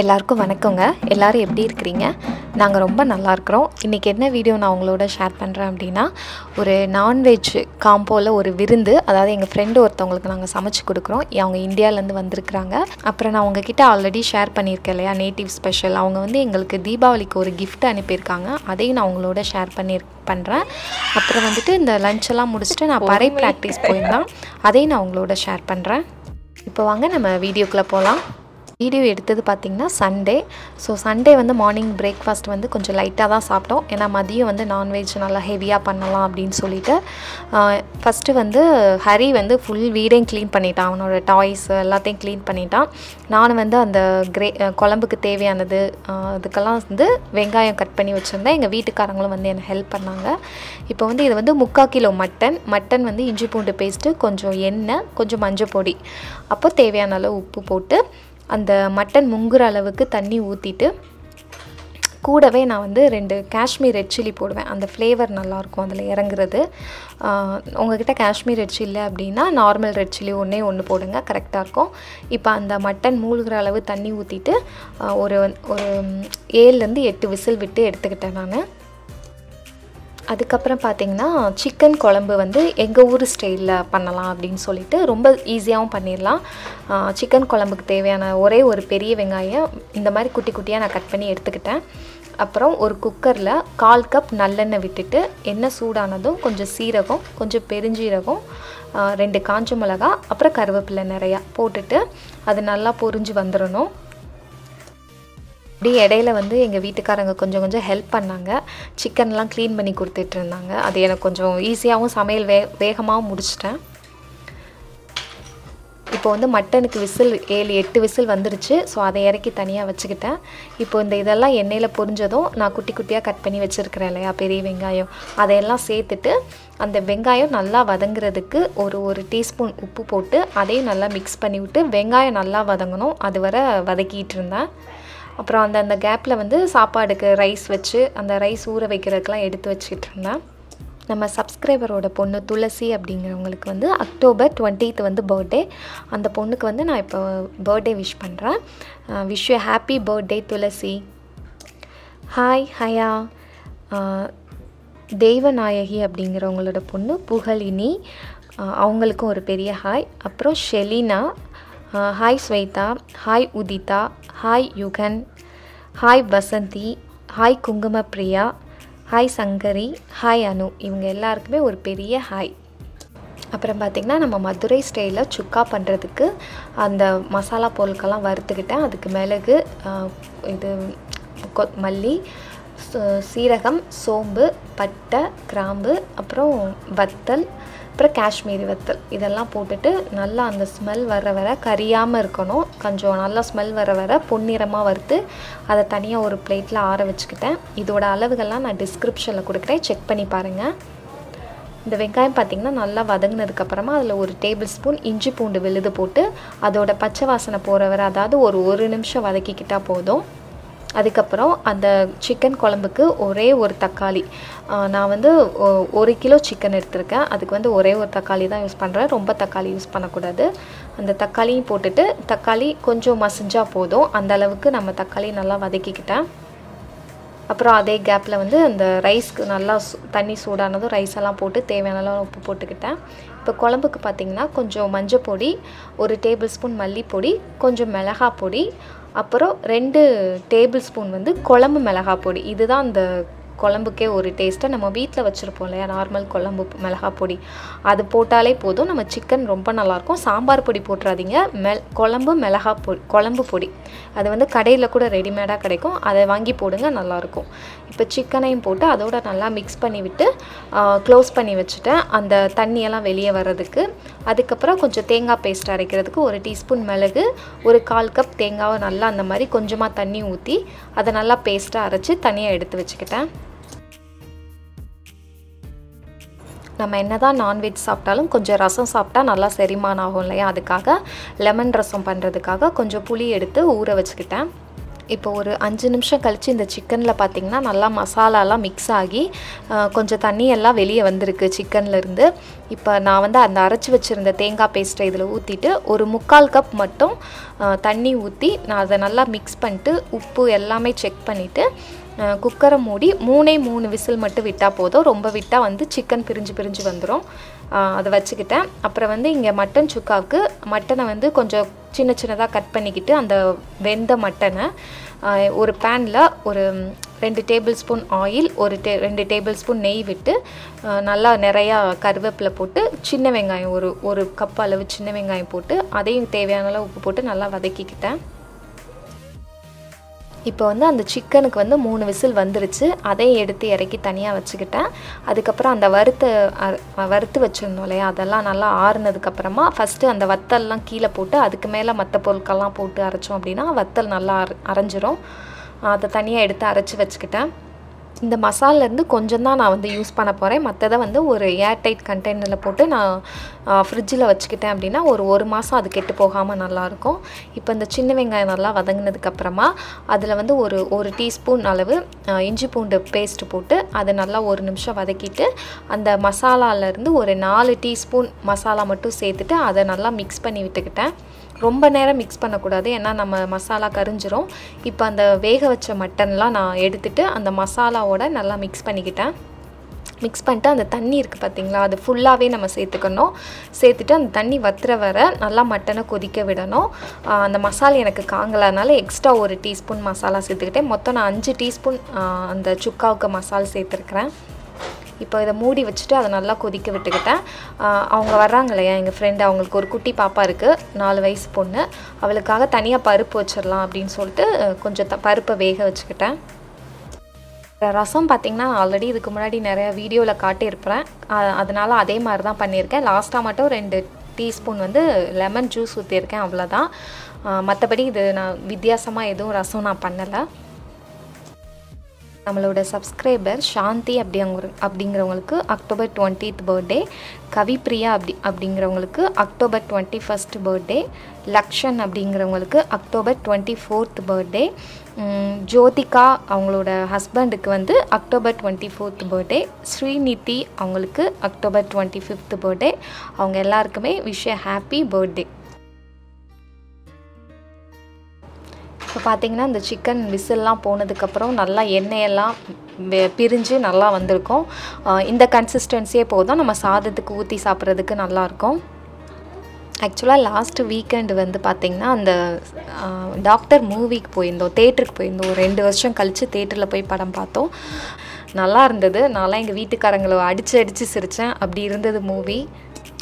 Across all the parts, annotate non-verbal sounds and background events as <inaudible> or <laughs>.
எல்லாருக்கும் வணக்கங்க. எல்லாரும் எப்படி இருக்கிறீங்க? நாங்கள் ரொம்ப நல்லா இருக்கிறோம். இன்றைக்கி என்ன வீடியோ நான் உங்களோட ஷேர் பண்ணுறேன் அப்படின்னா ஒரு நான்வெஜ் காம்போவில் ஒரு விருந்து அதாவது எங்கள் ஃப்ரெண்டு ஒருத்தவங்களுக்கு நாங்கள் சமைச்சு கொடுக்குறோம். அவங்க இந்தியாவிலேருந்து வந்திருக்கிறாங்க. அப்புறம் நான் உங்ககிட்ட ஆல்ரெடி ஷேர் பண்ணியிருக்கேன் இல்லையா? நேட்டிவ் ஸ்பெஷல் அவங்க வந்து எங்களுக்கு தீபாவளிக்கு ஒரு gift அனுப்பியிருக்காங்க. அதையும் நான் உங்களோட ஷேர் பண்ணி பண்ணுறேன் அப்புறம் வந்துட்டு இந்த லஞ்செல்லாம் முடிச்சுட்டு நான் பறை ப்ராக்டிஸ் போயிருந்தேன் அதையும் நான் உங்களோட ஷேர் பண்ணுறேன் இப்போ வாங்க நம்ம வீடியோக்குள்ளே போகலாம் வீடியோ எடுத்தது பார்த்திங்கன்னா சண்டே ஸோ சண்டே வந்து மார்னிங் பிரேக்ஃபாஸ்ட் வந்து கொஞ்சம் லைட்டாக தான் சாப்பிட்டோம். ஏன்னா மதியம் வந்து நான்வெஜ் நல்லா ஹெவியாக பண்ணலாம் அப்படின்னு சொல்லிட்டு ஃபஸ்ட்டு வந்து ஹரி வந்து ஃபுல் வீடையும் க்ளீன் பண்ணிட்டான். அவனோட டாய்ஸ் எல்லாத்தையும் க்ளீன் பண்ணிட்டான். நான் வந்து அந்த கிரே குழம்புக்கு தேவையானது அதுக்கெல்லாம் வந்து வெங்காயம் கட் பண்ணி வச்சுருந்தேன். எங்கள் வீட்டுக்காரங்களும் வந்து என்னை ஹெல்ப் பண்ணாங்க. இப்போ வந்து இது வந்து முக்கால் கிலோ மட்டன் மட்டன் வந்து இஞ்சி பூண்டு பேஸ்ட்டு கொஞ்சம் எண்ணெய் கொஞ்சம் மஞ்சள் பொடி. அப்போ தேவையான அளவு உப்பு போட்டு அந்த மட்டன் முங்குற அளவுக்கு தண்ணி ஊற்றிட்டு கூடவே நான் வந்து ரெண்டு காஷ்மீர் ரெட் சில்லி போடுவேன். அந்த ஃப்ளேவர் நல்லாயிருக்கும் அதில் இறங்குறது. ஆஹ் உங்ககிட்ட காஷ்மீர் ரெட் சில்லி அப்படின்னா நார்மல் ரெட் சில்லி ஒன்றே ஒன்று போடுங்க கரெக்டாக இருக்கும். இப்போ அந்த மட்டன் மூழ்கிற அளவு தண்ணி ஊற்றிட்டு ஒரு ஒரு ஏழுலேருந்து எட்டு விசில் விட்டு எடுத்துக்கிட்டேன் நான். அதுக்கப்புறம் பார்த்தீங்கன்னா சிக்கன் குழம்பு வந்து எங்கள் ஊர் ஸ்டைலில் பண்ணலாம் அப்படின்னு சொல்லிட்டு ரொம்ப ஈஸியாகவும் பண்ணிடலாம் சிக்கன் குழம்புக்கு தேவையான ஒரே ஒரு பெரிய வெங்காயம் இந்த மாதிரி குட்டி குட்டியாக நான் கட் பண்ணி எடுத்துக்கிட்டேன். அப்புறம் ஒரு குக்கரில் கால் கப் நல்லெண்ணெய் விட்டுட்டு எண்ணெய் சூடானதும் கொஞ்சம் சீரகம் கொஞ்சம் பெருஞ்சீரகம் ரெண்டு காஞ்ச மிளகா அப்புறம் கருவேப்பிலை நிறையா போட்டுட்டு அது நல்லா பொரிஞ்சு வந்துடணும் அப்படியே இடையில வந்து எங்கள் வீட்டுக்காரங்க கொஞ்சம் கொஞ்சம் ஹெல்ப் பண்ணாங்க. சிக்கன்லாம் க்ளீன் பண்ணி கொடுத்துட்டு இருந்தாங்க. அது எனக்கு கொஞ்சம் ஈஸியாகவும் சமையல் வே வேகமாகவும் முடிச்சிட்டேன். இப்போ வந்து மட்டனுக்கு விசில் ஏழு எட்டு விசில் வந்துருச்சு. ஸோ அதை இறக்கி தனியாக வச்சுக்கிட்டேன். இப்போ இந்த இதெல்லாம் எண்ணெயில் பொரிஞ்சதும் நான் குட்டி குட்டியாக கட் பண்ணி வச்சுருக்கிறேன் இல்லையா? பெரிய வெங்காயம். அதையெல்லாம் சேர்த்துட்டு அந்த வெங்காயம் நல்லா வதங்குறதுக்கு ஒரு ஒரு டீஸ்பூன் உப்பு போட்டு அதையும் நல்லா மிக்ஸ் பண்ணி விட்டு வெங்காயம் நல்லா வதங்கணும். அது வரை வதக்கிட்டு இருந்தேன். அப்புறம் அந்த அந்த கேப்பில் வந்து சாப்பாடுக்கு ரைஸ் வச்சு அந்த ரைஸ் ஊற வைக்கிறதுக்கெலாம் எடுத்து வச்சுக்கிட்டு இருந்தேன் நம்ம சப்ஸ்கிரைபரோட பொண்ணு துளசி அப்படிங்கிறவங்களுக்கு வந்து அக்டோபர் டுவெண்ட்டீத் வந்து பர்த்டே அந்த பொண்ணுக்கு வந்து நான் இப்போ பர்த்டே விஷ் பண்ணுறேன் wish you happy birthday Tulasi. Hi ஹயா uh, Deivanayaki அப்படிங்கிறவங்களோட பொண்ணு புகழினி. Uh, அவங்களுக்கும் ஒரு பெரிய ஹாய் அப்புறம் Shelina. Hi Swetha hi Uditha hi Yugan hi Vasanthi hi Kunguma Priya hi Sankari hi Anu. இவங்க எல்லாருக்குமே ஒரு பெரிய ஹாய். அப்புறம் பார்த்திங்கன்னா நம்ம மதுரை ஸ்டைலில் சுக்கா பண்ணுறதுக்கு அந்த மசாலா பொருட்கள்லாம் வறுத்துக்கிட்டேன். அதுக்கு மிளகு இது கொ மல்லி சீரகம் சோம்பு பட்டை கிராம்பு அப்புறம் வத்தல் அப்புறம் காஷ்மீரி வத்தல். இதெல்லாம் போட்டுட்டு நல்லா அந்த ஸ்மெல் வர வர கரியாமல் இருக்கணும். கொஞ்சம் நல்லா ஸ்மெல் வர வர பொன்னிறமாக வறுத்து அதை தனியாக ஒரு பிளேட்டில் ஆற வச்சுக்கிட்டேன். இதோட அளவுகள்லாம் நான் டிஸ்கிரிப்ஷனில் கொடுக்குறேன். செக் பண்ணி பாருங்கள் இந்த வெங்காயம் பார்த்திங்கன்னா நல்லா வதங்கினதுக்கப்புறமா அதில் ஒரு டேபிள் ஸ்பூன் இஞ்சி பூண்டு விழுது போட்டு அதோட பச்சை வாசனை போகிற வரை அதாவது ஒரு ஒரு நிமிஷம் வதக்கிக்கிட்டால் போதும். அதுக்கப்புறம் அந்த சிக்கன் குழம்புக்கு ஒரே ஒரு தக்காளி. நான் வந்து ஒ- ஒரு கிலோ சிக்கன் எடுத்திருக்கேன். அதுக்கு வந்து ஒரே ஒரு தக்காளி தான் யூஸ் பண்ணுறேன் ரொம்ப தக்காளி யூஸ் பண்ணக்கூடாது. அந்த தக்காளியும் போட்டுட்டு தக்காளி கொஞ்சம் மசிஞ்சால் போதும். அந்த அளவுக்கு நம்ம தக்காளி நல்லா வதக்கிக்கிட்டேன். அப்புறம் அதே கேப்பில் வந்து அந்த ரைஸ்க்கு நல்லா தண்ணி சூடானதும் ரைஸ் எல்லாம் போட்டு தேவையான அளவு உப்பு போட்டுக்கிட்டேன். இப்போ குழம்புக்கு பார்த்தீங்கன்னா கொஞ்சம் மஞ்சள் பொடி ஒரு டேபிள் ஸ்பூன் மல்லிப்பொடி கொஞ்சம் மிளகா பொடி அப்புறம் ரெண்டு டேபிள் ஸ்பூன் வந்து குழம்பு மிளகா பொடி. இதுதான் அந்த குழம்புக்கே ஒரு டேஸ்ட்டாக நம்ம வீட்டில் வச்சுருப்போம் இல்லையா? நார்மல் குழம்பு மிளகா பொடி. அது போட்டாலே போதும். நம்ம சிக்கன் ரொம்ப நல்லாயிருக்கும். சாம்பார் பொடி போட்டுறாதீங்க. மெல் குழம்பு மிளகா பொடி குழம்பு பொடி. அது வந்து கடையில் கூட ரெடிமேடாக கிடைக்கும். அதை வாங்கி போடுங்க நல்லாயிருக்கும். இப்போ சிக்கனையும் போட்டு அதோட நல்லா மிக்ஸ் பண்ணி விட்டு க்ளோஸ் பண்ணி வச்சுட்டேன். அந்த தண்ணியெல்லாம் வெளியே வர்றதுக்கு. அதுக்கப்புறம் கொஞ்சம் தேங்காய் பேஸ்ட் அரைக்கிறதுக்கு ஒரு டீஸ்பூன் மிளகு ஒரு கால் கப் தேங்காவை நல்லா அந்த மாதிரி கொஞ்சமாக தண்ணி ஊற்றி அதை நல்லா பேஸ்ட்டாக அரைச்சி தனியாக எடுத்து வச்சுக்கிட்டேன். நம்ம என்ன தான் நான்வெஜ் சாப்பிட்டாலும் கொஞ்சம் ரசம் சாப்பிட்டா நல்லா செரிமானம் ஆகும் இல்லையா அதுக்காக லெமன் ரசம் பண்ணுறதுக்காக கொஞ்சம் புளி எடுத்து ஊற வச்சுக்கிட்டேன். இப்போ ஒரு அஞ்சு நிமிஷம் கழித்து இந்த சிக்கனில் பார்த்திங்கன்னா நல்லா மசாலாலாம் மிக்ஸ் ஆகி கொஞ்சம் தண்ணியெல்லாம் வெளியே வந்திருக்கு சிக்கன்லேருந்து இப்போ நான் வந்து அந்த அரைச்சி வச்சுருந்த தேங்காய் பேஸ்ட்டை இதில் ஊற்றிட்டு ஒரு முக்கால் கப் மட்டும் தண்ணி ஊற்றி நான் அதை நல்லா மிக்ஸ் பண்ணிட்டு உப்பு எல்லாமே செக் பண்ணிவிட்டு குக்கரை மூடி மூணே மூணு விசில் மட்டும் விட்டால் போதும். ரொம்ப விட்டால் வந்து சிக்கன் பிரிஞ்சு பிரிஞ்சு வந்துடும் அதை வச்சுக்கிட்டேன். அப்புறம் வந்து இங்கே மட்டன் சுக்காவுக்கு மட்டனை வந்து கொஞ்சம் சின்ன சின்னதாக கட் பண்ணிக்கிட்டு அந்த வெந்த மட்டனை ஒரு பேனில் ஒரு ரெண்டு டேபிள் ஸ்பூன் ஆயில் ஒரு டே ரெண்டு டேபிள் ஸ்பூன் நெய் விட்டு நல்லா நிறையா கருவேப்பிலை போட்டு சின்ன வெங்காயம் ஒரு ஒரு கப் அளவு சின்ன வெங்காயம் போட்டு அதையும் தேவையான அளவு உப்பு போட்டு நல்லா வதக்கிக்கிட்டேன். இப்போ வந்து அந்த சிக்கனுக்கு வந்து மூணு விசில் வந்துருச்சு. அதையும் எடுத்து இறக்கி தனியாக வச்சுக்கிட்டேன். அதுக்கப்புறம் அந்த வறுத்து வறுத்து வச்சுருந்தோம் இல்லையா? அதெல்லாம் நல்லா ஆறுனதுக்கப்புறமா ஃபஸ்ட்டு அந்த வத்தல்லாம் கீழே போட்டு அதுக்கு மேலே மற்ற பொருட்கள்லாம் போட்டு அரைச்சோம் அப்படின்னா வத்தல் நல்லா அரை அரைஞ்சிரும். அதை தனியாக எடுத்து அரைச்சி வச்சுக்கிட்டேன். இந்த மசாலேருந்து கொஞ்சம் தான் நான் வந்து யூஸ் பண்ண போகிறேன் மற்றதை வந்து ஒரு ஏர்டைட் கண்டெய்னரில் போட்டு நான் ஃப்ரிட்ஜில் வச்சுக்கிட்டேன் அப்படின்னா ஒரு ஒரு மாதம் அது கெட்டு போகாமல் நல்லாயிருக்கும் இப்போ இந்த சின்ன வெங்காயம் நல்லா வதங்கினதுக்கப்புறமா அதில் வந்து ஒரு ஒரு டீஸ்பூன் அளவு இஞ்சி பூண்டு பேஸ்ட் போட்டு அதை நல்லா ஒரு நிமிஷம் வதக்கிட்டு அந்த மசாலாலேருந்து ஒரு நாலு டீஸ்பூன் மசாலா மட்டும் சேர்த்துட்டு அதை நல்லா மிக்ஸ் பண்ணி விட்டுக்கிட்டேன். ரொம்ப நேரம் மிக்ஸ் பண்ணக்கூடாது. ஏன்னா நம்ம மசாலா கரிஞ்சிரும். இப்போ அந்த வேக வச்ச மட்டன்லாம் நான் எடுத்துகிட்டு அந்த மசாலாவோட நல்லா மிக்ஸ் பண்ணிக்கிட்டேன். மிக்ஸ் பண்ணிட்டு அந்த தண்ணி இருக்குது பார்த்தீங்களா அது ஃபுல்லாகவே நம்ம சேர்த்துக்கணும். சேர்த்துட்டு அந்த தண்ணி வத்துற வர நல்லா மட்டனை கொதிக்க விடணும். அந்த மசாலா எனக்கு காங்கலனால எக்ஸ்ட்ரா ஒரு டீஸ்பூன் மசாலா சேர்த்துக்கிட்டேன். மொத்தம் நான் அஞ்சு டீஸ்பூன் அந்த சுக்காவுக்கு மசாலா சேர்த்துருக்குறேன். இப்போ இதை மூடி வச்சுட்டு அதை நல்லா கொதிக்க விட்டுக்கிட்டேன். அவங்க வர்றாங்க இல்லையா? எங்கள் ஃப்ரெண்டு அவங்களுக்கு ஒரு குட்டி பாப்பா இருக்குது நாலு வயசு பொண்ணு. அவளுக்காக தனியாக பருப்பு வச்சிடலாம் அப்படின்னு சொல்லிட்டு கொஞ்சம் த பருப்பை வேக வச்சுக்கிட்டேன். ரசம் பார்த்திங்கன்னா ஆல்ரெடி இதுக்கு முன்னாடி நிறைய வீடியோவில் காட்டியிருப்பேன். அதனால் அதே மாதிரி தான் பண்ணியிருக்கேன் லாஸ்ட்டாக மட்டும் ரெண்டு டீஸ்பூன் வந்து லெமன் ஜூஸ் ஊற்றியிருக்கேன் அவ்வளோதான் மற்றபடி இது நான் வித்தியாசமாக எதுவும் ரசம் நான் பண்ணலை. நம்மளோட சப்ஸ்கிரைபர் சாந்தி அப்படிங்கிற அப்படிங்கிறவங்களுக்கு அக்டோபர் டுவெண்ட்டீத் பர்த்டே கவிப்ரியா அப்படி அப்படிங்கிறவங்களுக்கு October twenty first birthday Lakshan அப்படிங்கிறவங்களுக்கு October twenty fourth birthday Jyothika அவங்களோட ஹஸ்பண்டுக்கு வந்து October twenty fourth birthday Srinidhi அவங்களுக்கு அக்டோபர் டுவெண்ட்டி ஃபிஃப்த் பர்த்டே அவங்க எல்லாருக்குமே விஷ் ஹாப்பி பர்த்டே இப்போ பார்த்தீங்கன்னா இந்த சிக்கன் விசில்லாம் போனதுக்கப்புறம் நல்லா எண்ணெயெல்லாம் பிரிஞ்சு நல்லா வந்திருக்கும். இந்த கன்சிஸ்டன்சியே போதும். நம்ம சாதத்துக்கு ஊற்றி சாப்பிட்றதுக்கு நல்லாயிருக்கும். ஆக்சுவலாக லாஸ்ட் வீக்கெண்டு வந்து பார்த்திங்கன்னா அந்த டாக்டர் மூவிக்கு போயிருந்தோம். தேட்டருக்கு போயிருந்தோம். ஒரு ரெண்டு வருஷம் கழித்து தேட்டரில் போய் படம் பார்த்தோம். நல்லா இருந்தது. நான்லாம் எங்கள் வீட்டுக்காரங்களை அடித்து அடித்து சிரித்தேன் அப்படி இருந்தது மூவி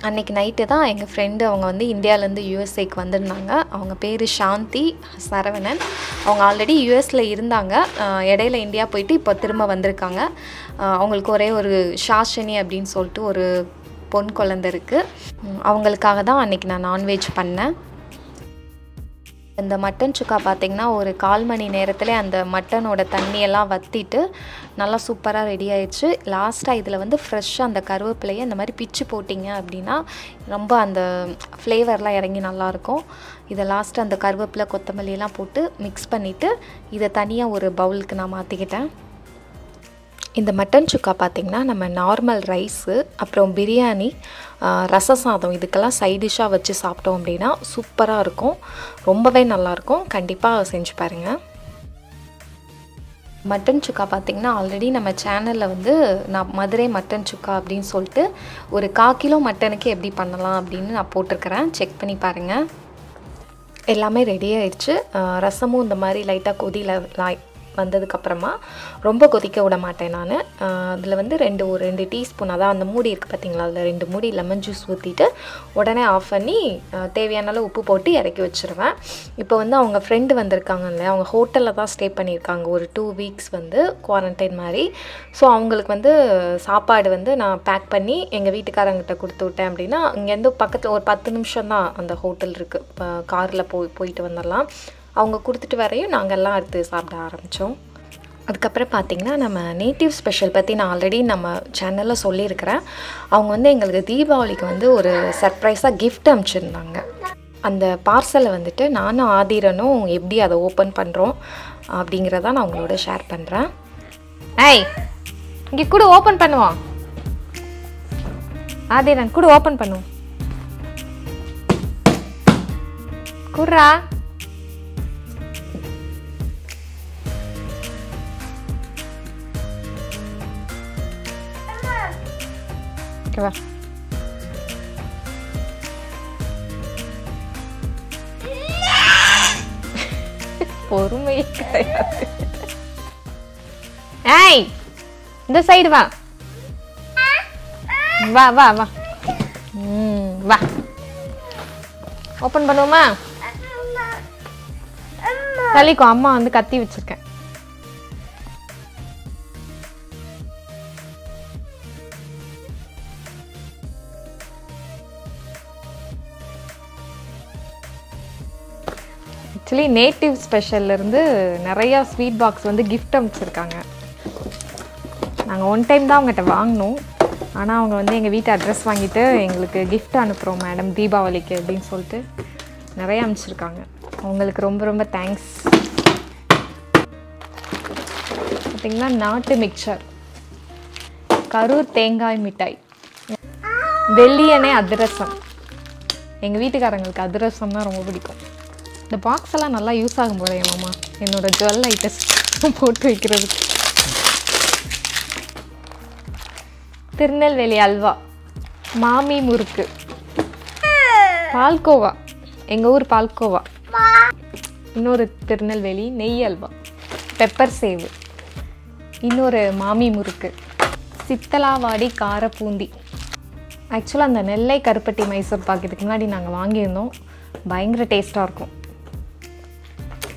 அன்னைக்கு நைட்டு தான் எங்கள் ஃப்ரெண்டு அவங்க வந்து இந்தியாவிலேருந்து யூஎஸ்ஏக்கு வந்திருந்தாங்க. அவங்க பேர் சாந்தி சரவணன். அவங்க ஆல்ரெடி யூஎஸில் இருந்தாங்க. இடையில இந்தியா போயிட்டு இப்போ திரும்ப வந்திருக்காங்க. அவங்களுக்கு ஒரே ஒரு ஷாஷினி அப்படின்னு சொல்லிட்டு ஒரு பொன் குழந்தை இருக்குது அவங்களுக்காக தான் அன்றைக்கி நான் நான்வெஜ் பண்ணேன். இந்த மட்டன் சுக்கா பார்த்திங்கன்னா ஒரு கால் மணி நேரத்தில் அந்த மட்டனோட தண்ணியெல்லாம் வற்றிட்டு நல்லா சூப்பராக ரெடி ஆயிடுச்சு. லாஸ்ட்டாக இதில் வந்து ஃப்ரெஷ்ஷாக அந்த கருவேப்பிலையை இந்த மாதிரி பிச்சு போட்டிங்க அப்படின்னா ரொம்ப அந்த ஃப்ளேவர்லாம் இறங்கி நல்லாயிருக்கும் இதை லாஸ்ட்டு அந்த கருவேப்பிலை கொத்தமல்லியெல்லாம் போட்டு மிக்ஸ் பண்ணிவிட்டு இதை தனியாக ஒரு பவுலுக்கு நான் மாற்றிக்கிட்டேன் இந்த மட்டன் சுக்கா பார்த்திங்கன்னா நம்ம நார்மல் ரைஸு அப்புறம் பிரியாணி ரச சாதம் இதுக்கெல்லாம் சைடிஷ்ஷாக வச்சு சாப்பிட்டோம் அப்படின்னா சூப்பராக இருக்கும். ரொம்பவே நல்லாயிருக்கும் கண்டிப்பாக செஞ்சு பாருங்கள் மட்டன் சுக்கா பார்த்திங்கன்னா ஆல்ரெடி நம்ம சேனலில் வந்து நான் மதுரை மட்டன் சுக்கா அப்படின்னு சொல்லிட்டு ஒரு கா கிலோ மட்டனுக்கு எப்படி பண்ணலாம் அப்படின்னு நான் போட்டிருக்கிறேன். செக் பண்ணி பாருங்கள் எல்லாமே ரெடி ஆயிடுச்சு. ரசமும் இந்த மாதிரி லைட்டாக கொதியில் லாய் வந்ததுக்கப்புறமா ரொம்ப கொதிக்க விட மாட்டேன் நான். அதில் வந்து ரெண்டு ஒரு ரெண்டு டீஸ்பூன் அதான் அந்த மூடி இருக்குது பார்த்தீங்களா அதில் ரெண்டு மூடி லெமன் ஜூஸ் ஊற்றிட்டு உடனே ஆஃப் பண்ணி தேவையான அளவு உப்பு போட்டு இறக்கி வச்சுருவேன். இப்போ வந்து அவங்க ஃப்ரெண்டு வந்திருக்காங்க இல்லையா அவங்க ஹோட்டலில் தான் ஸ்டே பண்ணியிருக்காங்க. ஒரு டூ வீக்ஸ் வந்து குவாரண்டைன் மாதிரி. ஸோ அவங்களுக்கு வந்து சாப்பாடு வந்து நான் பேக் பண்ணி எங்கள் வீட்டுக்காரங்கிட்ட கொடுத்து விட்டேன் அப்படின்னா இங்கேருந்து பக்கத்தில் ஒரு பத்து நிமிஷம் தான் அந்த ஹோட்டல் இருக்குது இப்போ காரில் போய் போயிட்டு வந்துடலாம். அவங்க கொடுத்துட்டு வரையும் நாங்கள்லாம் அடுத்து சாப்பிட ஆரம்பித்தோம் அதுக்கப்புறம் பார்த்திங்கன்னா நம்ம நேட்டிவ் ஸ்பெஷல் பற்றி நான் ஆல்ரெடி நம்ம சேனலில் சொல்லியிருக்கிறேன். அவங்க வந்து எங்களுக்கு தீபாவளிக்கு வந்து ஒரு சர்ப்ரைஸாக கிஃப்ட் அனுப்பிச்சிருந்தாங்க. அந்த பார்சலை வந்துட்டு நானும் ஆதிரனும் எப்படி அதை ஓப்பன் பண்ணுறோம் அப்படிங்கிறத நான் உங்களோட ஷேர் பண்ணுறேன் ஐய் இங்கே கூட ஓப்பன் பண்ணுவோம் ஆதிரன் கூட ஓப்பன் பண்ணுவோம். குர்ரா இங்க வா <laughs> பொறுமையே கிடையாது. ஏய் இந்த சைடு வா. வா வா வா. ம் வா. ஓப்பன் பண்ணுவோமா? தள்ளிக்கோ அம்மா வந்து கத்தி வச்சிருக்கேன். ஆக்சுவலி நேட்டிவ் ஸ்பெஷல்லேருந்து நிறையா ஸ்வீட் பாக்ஸ் வந்து கிஃப்ட் அமைச்சிருக்காங்க நாங்கள் ஒன் டைம் தான் அவங்ககிட்ட வாங்கினோம். ஆனால் அவங்க வந்து எங்கள் வீட்டு அட்ரஸ் வாங்கிட்டு எங்களுக்கு கிஃப்ட் அனுப்புகிறோம் மேடம் தீபாவளிக்கு அப்படின்னு சொல்லிட்டு நிறைய அனுப்பிச்சிருக்காங்க அவங்களுக்கு ரொம்ப ரொம்ப தேங்க்ஸ் பார்த்திங்கன்னா நாட்டு மிக்சர் கரூர் தேங்காய் மிட்டாய். வெள்ளியனே அதிரசம். எங்கள் வீட்டுக்காரங்களுக்கு அதிரசம்னா ரொம்ப பிடிக்கும். இந்த பாக்ஸ் எல்லாம் நல்லா யூஸ் ஆகும் போல மாமா. என்னோட ஜுவல் ஐட்டஸ் போட்டு வைக்கிறதுக்கு திருநெல்வேலி அல்வா மாமி முறுக்கு பால்கோவா எங்கள் ஊர் பால்கோவா. இன்னொரு திருநெல்வேலி நெய் அல்வா பெப்பர் சேவு. இன்னொரு மாமி முறுக்கு சித்தலாவாடி காரப்பூந்தி. ஆக்சுவலாக அந்த நெல்லை கருப்பட்டி மைசூர் பாக்கு இதுக்கு முன்னாடி நாங்கள் வாங்கியிருந்தோம். பயங்கர டேஸ்ட்டாக இருக்கும்.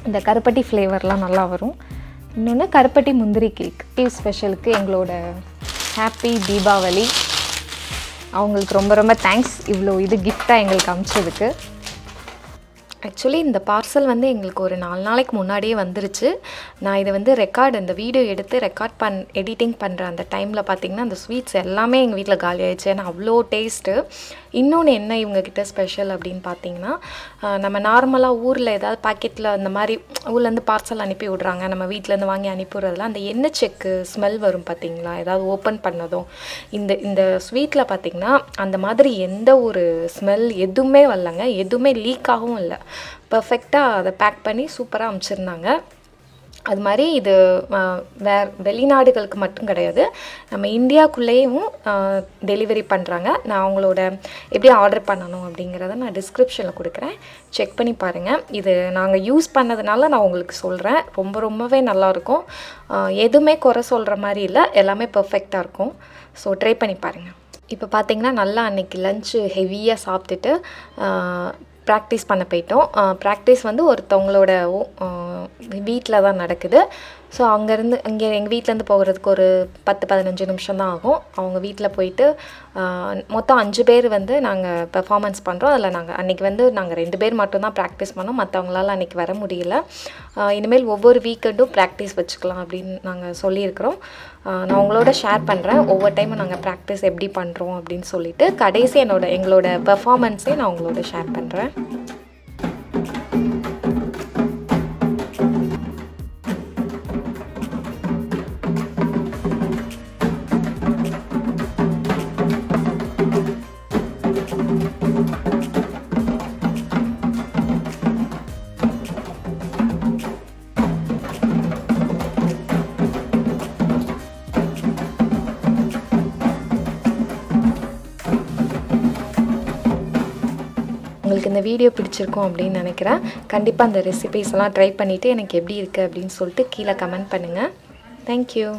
இந்த கருப்பட்டி ஃப்ளேவர்லாம் நல்லா வரும். இன்னொன்று கருப்பட்டி முந்திரி கேக் டிவ் ஸ்பெஷலுக்கு எங்களோட ஹாப்பி தீபாவளி. அவங்களுக்கு ரொம்ப ரொம்ப தேங்க்ஸ் இவ்வளோ இது கிஃப்டாக எங்களுக்கு அமிச்சதுக்கு. ஆக்சுவலி இந்த பார்சல் வந்து எங்களுக்கு ஒரு நாலு நாளைக்கு முன்னாடியே வந்துருச்சு. நான் இதை வந்து ரெக்கார்ட் இந்த வீடியோ எடுத்து ரெக்கார்ட் பண் எடிட்டிங் பண்ணுற அந்த டைமில் பார்த்திங்கன்னா அந்த ஸ்வீட்ஸ் எல்லாமே எங்கள் வீட்டில் காலி ஆயிடுச்சு ஏன்னா அவ்வளோ டேஸ்ட்டு இன்னொன்று என்ன இவங்கக்கிட்ட ஸ்பெஷல் அப்படின்னு பார்த்தீங்கன்னா நம்ம நார்மலாக ஊரில் ஏதாவது பாக்கெட்டில் அந்த மாதிரி ஊர்லேருந்து பார்சல் அனுப்பி விட்றாங்க. நம்ம வீட்டிலேருந்து வாங்கி அனுப்பி விட்றதுல அந்த எண்ணெய் செக்கு ஸ்மெல் வரும் பார்த்தீங்களா ஏதாவது ஓப்பன் பண்ணதும். இந்த இந்த ஸ்வீட்டில் பார்த்தீங்கன்னா அந்த மாதிரி எந்த ஒரு ஸ்மெல் எதுவுமே வரலங்க. எதுவுமே லீக் ஆகவும் இல்லை. பர்ஃபெக்டாக அதை பேக் பண்ணி சூப்பராக அமைச்சிருந்தாங்க அது மாதிரி இது வேற வெளிநாடுகளுக்கு மட்டும் கிடையாது. நம்ம இந்தியாக்குள்ளேயும் டெலிவரி பண்ணுறாங்க நான் அவங்களோட எப்படி ஆர்டர் பண்ணணும் அப்படிங்கிறத நான் டிஸ்கிரிப்ஷனில் கொடுக்குறேன். செக் பண்ணி பாருங்கள் இது நாங்கள் யூஸ் பண்ணதுனால நான் உங்களுக்கு சொல்கிறேன் ரொம்ப ரொம்பவே நல்லாயிருக்கும் எதுவுமே குறை சொல்கிற மாதிரி இல்லை. எல்லாமே பர்ஃபெக்டாக இருக்கும். ஸோ ட்ரை பண்ணி பாருங்கள் இப்போ பார்த்தீங்கன்னா நல்லா அன்னைக்கு லஞ்சு ஹெவியாக சாப்பிட்டுட்டு ப்ராக்டிஸ் பண்ண போயிட்டோம். ப்ராக்டிஸ் வந்து ஒருத்தவங்களோட வீட்டில் தான் நடக்குது. ஸோ அங்கேருந்து இங்கே எங்கள் வீட்டிலேருந்து போகிறதுக்கு ஒரு பத்து பதினஞ்சு நிமிஷம் தான் ஆகும். அவங்க வீட்டில் போயிட்டு மொத்தம் அஞ்சு பேர் வந்து நாங்கள் பெர்ஃபார்மன்ஸ் பண்ணுறோம் அதில் நாங்கள் அன்றைக்கி வந்து நாங்கள் ரெண்டு பேர் மட்டும்தான் ப்ராக்டிஸ் பண்ணோம். மற்றவங்களால் அன்றைக்கி வர முடியல. இனிமேல் ஒவ்வொரு வீக்கெண்டும் ப்ராக்டிஸ் வச்சுக்கலாம் அப்படின்னு நாங்கள் சொல்லியிருக்கிறோம். நான் உங்களோட ஷேர் பண்ணுறேன் ஒவ்வொரு டைமும் நாங்கள் ப்ராக்டிஸ் எப்படி பண்ணுறோம் அப்படின்னு சொல்லிட்டு கடைசி என்னோட எங்களோட பெர்ஃபார்மன்ஸே நான் உங்களோட ஷேர் பண்ணுறேன் உங்களுக்கு இந்த வீடியோ பிடிச்சிருக்கும் அப்படின்னு நினைக்கிறேன். கண்டிப்பாக அந்த ரெசிபீஸ் எல்லாம் ட்ரை பண்ணிவிட்டு எனக்கு எப்படி இருக்குது அப்படின்னு சொல்லிட்டு கீழே கமெண்ட் பண்ணுங்கள் தேங்க்யூ